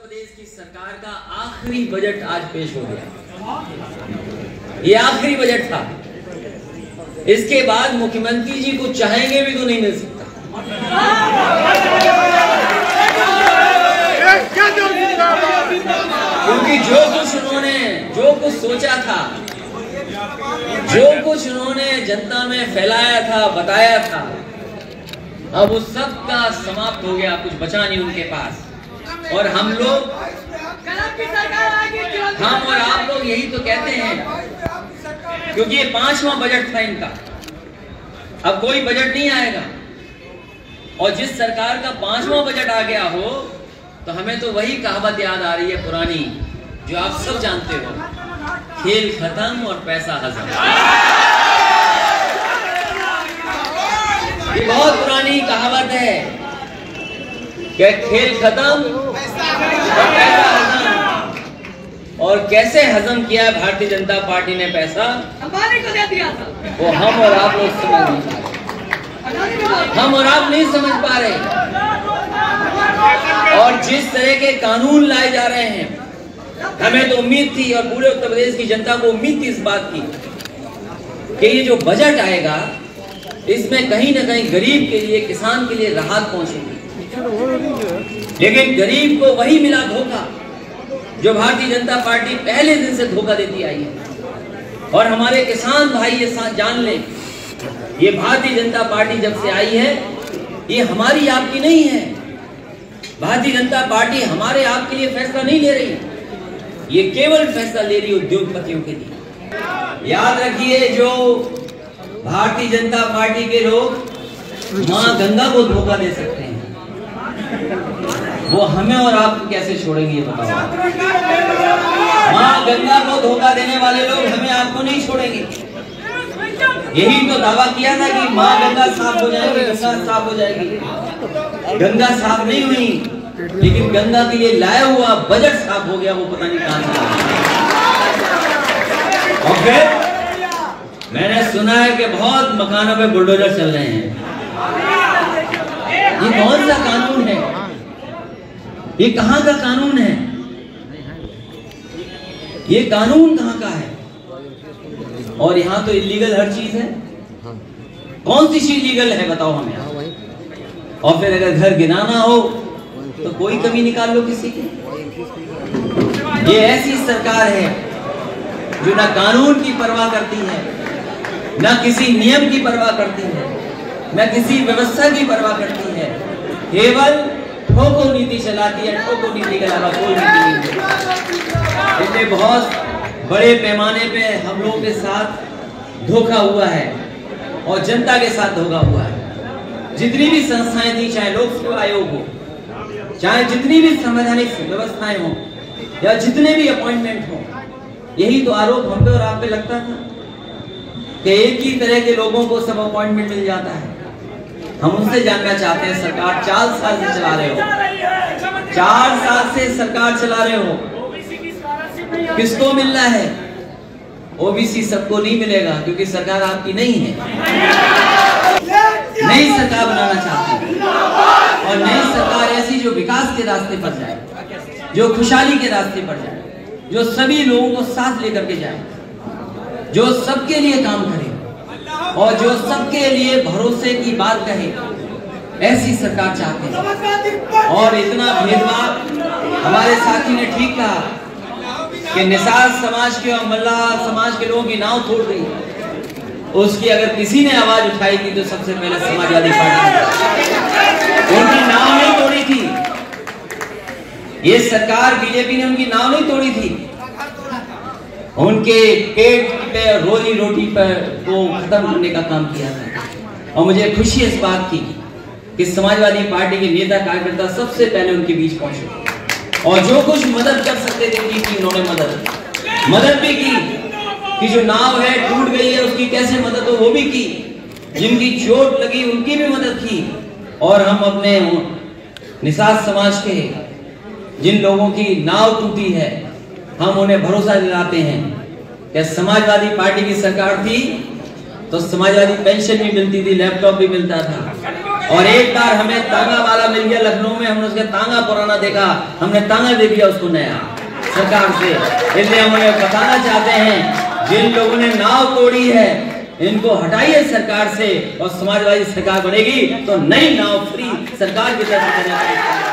प्रदेश की सरकार का आखिरी बजट आज पेश हो गया। ये आखिरी बजट था। इसके बाद मुख्यमंत्री जी को चाहेंगे भी तो नहीं मिल सकता। क्योंकि जो कुछ उन्होंने, जो कुछ सोचा था, जो कुछ उन्होंने जनता में फैलाया था, बताया था, अब उस सब का समाप्त हो गया, कुछ बचा नहीं उनके पास। और हम लोग हम और आप लोग यही तो कहते हैं। क्योंकि ये पांचवा बजट था इनका। अब कोई बजट नहीं आएगा। और जिस सरकार का पांचवा बजट आ गया हो तो हमें तो वही कहावत याद आ रही है पुरानी, जो आप सब जानते हो। खेल खत्म और पैसा हजम। ये बहुत पुरानी कहावत है। कि खेल खत्म? और कैसे हजम किया है भारतीय जनता पार्टी ने पैसा? अंबानी को दे दिया था। वो हम और आप लोग समझ नहीं पा रहे। हम और आप नहीं समझ पा रहे। और जिस तरह के कानून लाए जा रहे हैं हमें तो उम्मीद थी और पूरे उत्तर प्रदेश की जनता को उम्मीद थी इस बात की कि ये जो बजट आएगा इसमें कहीं ना कहीं गरीब के लिए किसान के लिए राहत पहुंचेगी। लेकिन गरीब को वही मिला धोखा, जो भारतीय जनता पार्टी पहले दिन से धोखा देती आई है। और हमारे किसान भाई ये जान लें, ये भारतीय जनता पार्टी जब से आई है, ये हमारी आपकी नहीं है। भारतीय जनता पार्टी हमारे आपके लिए फैसला नहीं ले रही। ये केवल फैसला ले रही उद्योगपतियों के लिए। याद रखिए जो भारतीय जनता पार्टी के लोग माँ गंगा को धोखा दे सकते हैं। वो हमें और आपको कैसे छोड़ेंगे ये बताओ माँ गंगा को धोखा देने वाले लोग हमें आपको नहीं छोड़ेंगे। यही तो दावा किया था कि माँ गंगा साफ़ हो जाएगी, गंगा साफ़ हो जाएगी। गंगा साफ़ नहीं हुई, लेकिन गंगा के लिए लाया हुआ बजट साफ़ हो गया, वो पता नहीं कहाँ आया। मैंने सुना है कि बहुत मकानों पे बुलडोजर चल रहे हैं। ये कौन सा कानून है? ये कहाँ का कानून है? ये कानून कहाँ का है? और यहाँ तो इलीगल हर चीज़ है। कौन सी चीज़ लीगल है, बताओ हमें और फिर अगर घर गिराना हो तो कोई कमी निकाल लो किसी की। ये ऐसी सरकार है, जो ना कानून की परवाह करती है, ना किसी नियम की परवाह करती है, ना किसी व्यवस्था की परवाह करती है। केवल ठोको नीति चलाती है, ठोको नीति के अलावा कोई नीति नहीं। इसलिए बहुत बड़े पैमाने पे हम लोगों के साथ धोखा हुआ है और जनता के साथ धोखा हुआ है जितनी भी संस्थाएँ थी, चाहे लोक सेवा आयोग हो, चाहे जितनी भी संवैधानिक व्यवस्थाएँ हो, या जितने भी अपॉइंटमेंट हो, यही तो आरोप हम पे और आप पे लगता था कि एक ही तरह के लोगों को सब अपॉइंटमेंट मिल जाता है हम उनसे जानना चाहते हैं, सरकार चार साल से चला रहे हो। चार साल से सरकार चला रहे हो। किसको मिलना है? ओबीसी सबको नहीं मिलेगा, क्योंकि सरकार आपकी नहीं है। नई सरकार बनाना चाहते और नई सरकार ऐसी जो विकास के रास्ते पर जाए, जो खुशहाली के रास्ते पर जाए, जो सभी लोगों को साथ लेकर के जाए, जो सबके लिए काम करे। और जो सबके लिए भरोसे की बात कहे, ऐसी सरकार चाहते हैं। और इतना भेदभाव हमारे साथी ने ठीक कहा कि निसार समाज के और मल्ला समाज के लोगों की नाव तोड़ गई। उसकी अगर किसी ने आवाज़ उठाई थी तो सबसे पहले समाजवादी पार्टी उनकी नाव नहीं तोड़ी थी। ये सरकार, बीजेपी ने उनकी नाव नहीं तोड़ी थी। उनके पेट पे रोजी रोटी पर को खत्म करने का काम किया था। और मुझे खुशी इस बात की कि समाजवादी पार्टी के नेता कार्यकर्ता सबसे पहले उनके बीच पहुँचे। और जो कुछ मदद कर सकते थे, की की उन्होंने मदद। मदद भी की कि जो नाव है टूट गई है, उसकी कैसे मदद हो, वो भी की। जिनकी चोट लगी, उनकी भी मदद की। और हम अपने निषाद समाज के जिन लोगों की नाव टूटी है हम उन्हें भरोसा दिलाते हैं। कि समाजवादी पार्टी की सरकार थी? तो समाजवादी पेंशन भी मिलती थी, लैपटॉप भी मिलता था। और एक बार हमें तांगा वाला मिल गया लखनऊ में, हमने उसके तांगा पुराना देखा। हमने तांगा दे दिया उसको नया, सरकार से। इसलिए हम उन्हें बताना चाहते हैं, जिन लोगों ने नाव तोड़ी है, इनको हटाइए सरकार से, और समाजवादी सरकार बनेगी तो नई नाव फ्री सरकार की तरफ़